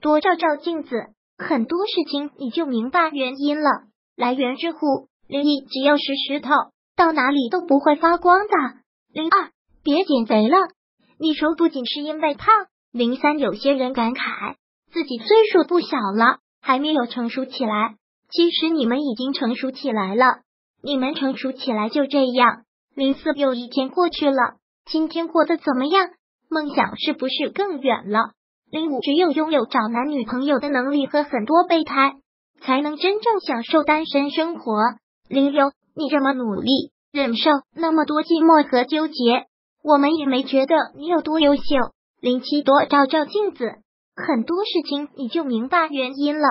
多照照镜子，很多事情你就明白原因了。来源之户，零一只要是石头，到哪里都不会发光的。零二，别减肥了，你说不仅是因为胖。零三，有些人感慨自己岁数不小了，还没有成熟起来。其实你们已经成熟起来了，你们成熟起来就这样。零四，又一天过去了，今天过得怎么样？梦想是不是更远了？零五，只有拥有找男女朋友的能力和很多备胎，才能真正享受单身生活。零六，你这么努力，忍受那么多寂寞和纠结，我们也没觉得你有多优秀。零七，多照照镜子，很多事情你就明白原因了。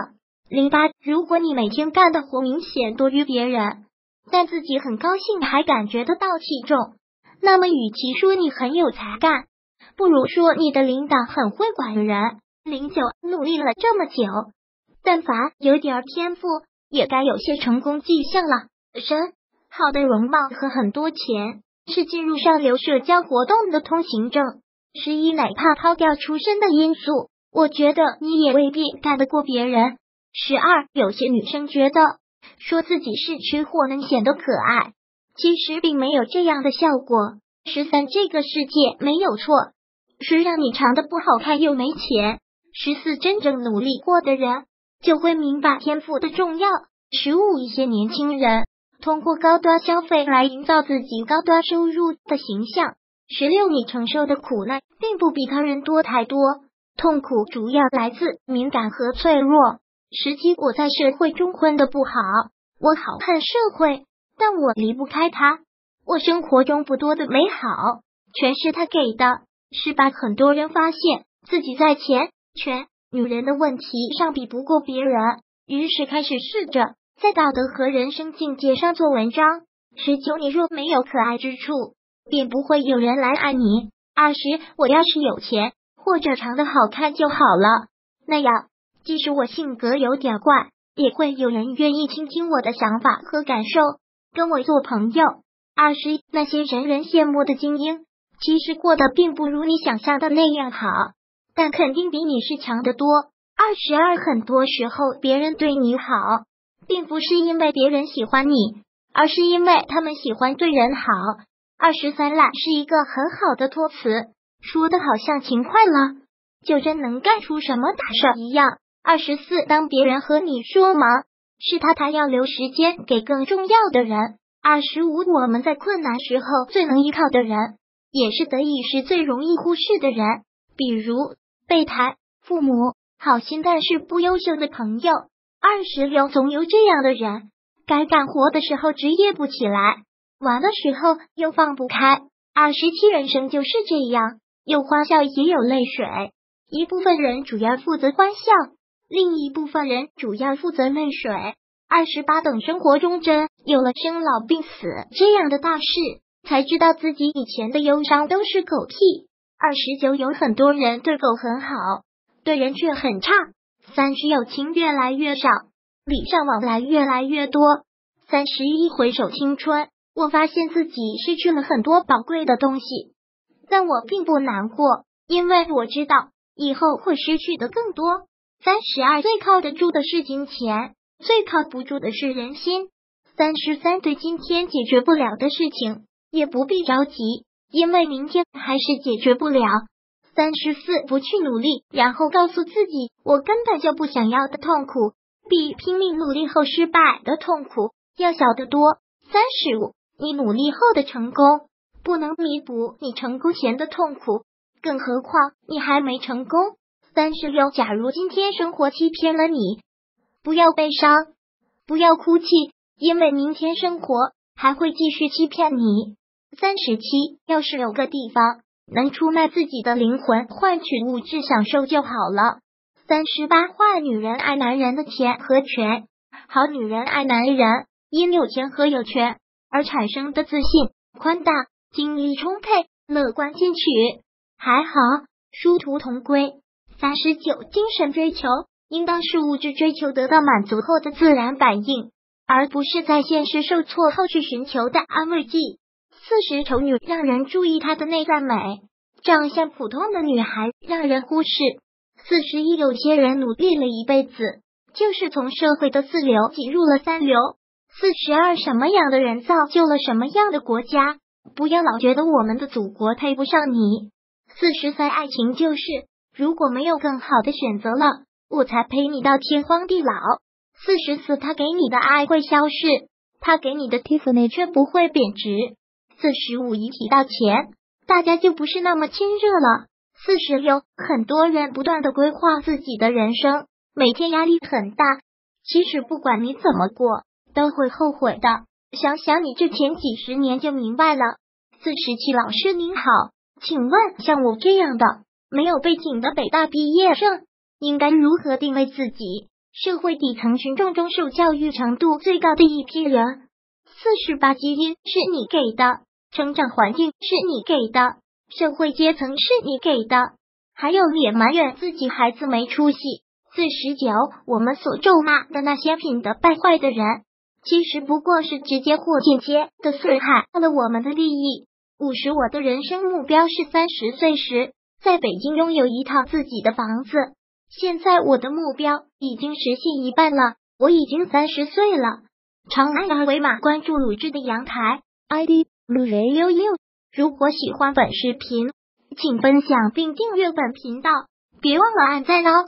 零八，如果你每天干的活明显多于别人，但自己很高兴，还感觉得到器重，那么与其说你很有才干，不如说你的领导很会管人。零九，努力了这么久，但凡有点天赋，也该有些成功迹象了。身好的容貌和很多钱，是进入上流社交活动的通行证。十一，哪怕抛掉出身的因素，我觉得你也未必干得过别人。十二，有些女生觉得说自己是吃货能显得可爱，其实并没有这样的效果。十三，这个世界没有错，是让你长得不好看又没钱。十四，真正努力过的人就会明白天赋的重要。十五，一些年轻人通过高端消费来营造自己高端收入的形象。十六，你承受的苦难并不比他人多太多，痛苦主要来自敏感和脆弱。十七，我在社会中混的不好，我好恨社会，但我离不开他。我生活中不多的美好，全是他给的。十八，很多人发现自己在钱、权、女人的问题上比不过别人，于是开始试着在道德和人生境界上做文章。十九，你若没有可爱之处，便不会有人来爱你。二十，我要是有钱或者长得好看就好了，那样。即使我性格有点怪，也会有人愿意倾听我的想法和感受，跟我做朋友。二十那些人人羡慕的精英，其实过得并不如你想象的那样好，但肯定比你是强得多。二十二很多时候，别人对你好，并不是因为别人喜欢你，而是因为他们喜欢对人好。二十三懒是一个很好的托词，说的好像勤快了，就真能干出什么大事一样。二十四，当别人和你说忙，是他他要留时间给更重要的人。二十五，我们在困难时候最能依靠的人，也是得意时最容易忽视的人，比如备胎、父母、好心但是不优秀的朋友。二十六，总有这样的人，该干活的时候职业不起来，玩的时候又放不开。二十七，人生就是这样，有欢笑也有泪水，一部分人主要负责欢笑。另一部分人主要负责泪水。二十八等生活中真有了生老病死这样的大事，才知道自己以前的忧伤都是狗屁。二十九有很多人对狗很好，对人却很差。三十友情越来越少，礼尚往来越来越多。三十一回首青春，我发现自己失去了很多宝贵的东西，但我并不难过，因为我知道以后会失去的更多。三十二最靠得住的是金钱，最靠不住的是人心。三十三对今天解决不了的事情也不必着急，因为明天还是解决不了。三十四不去努力，然后告诉自己我根本就不想要的痛苦，比拼命努力后失败的痛苦要小得多。三十五你努力后的成功不能弥补你成功前的痛苦，更何况你还没成功。三十六，假如今天生活欺骗了你，不要悲伤，不要哭泣，因为明天生活还会继续欺骗你。三十七，要是有个地方能出卖自己的灵魂换取物质享受就好了。三十八，坏女人爱男人的钱和权，好女人爱男人因有钱和有权而产生的自信、宽大、精力充沛、乐观进取。还好，殊途同归。三十九，精神追求应当是物质追求得到满足后的自然反应，而不是在现实受挫后去寻求的安慰剂。四十，丑女让人注意她的内在美，长相普通的女孩让人忽视。四十一，有些人努力了一辈子，就是从社会的四流挤入了三流。四十二，什么样的人造就了什么样的国家？不要老觉得我们的祖国配不上你。四十三，爱情就是，如果没有更好的选择了，我才陪你到天荒地老。四十四，他给你的爱会消逝，他给你的 Tiffany 却不会贬值。四十五，一提到钱，大家就不是那么亲热了。四十六，很多人不断的规划自己的人生，每天压力很大。其实不管你怎么过，都会后悔的。想想你这前几十年就明白了。四十七，老师您好，请问像我这样的没有背景的北大毕业生，应该如何定位自己？社会底层群众中受教育程度最高的一批人。四十八，基因是你给的，成长环境是你给的。社会阶层是你给的，还有也埋怨自己孩子没出息。四十九，我们所咒骂的那些品德败坏的人，其实不过是直接或间接的损害了我们的利益。五十，我的人生目标是三十岁时在北京拥有一套自己的房子。现在我的目标已经实现一半了，我已经三十岁了。长按二维码关注鲁智的阳台，ID 鲁雷悠悠。如果喜欢本视频，请分享并订阅本频道，别忘了按赞哦。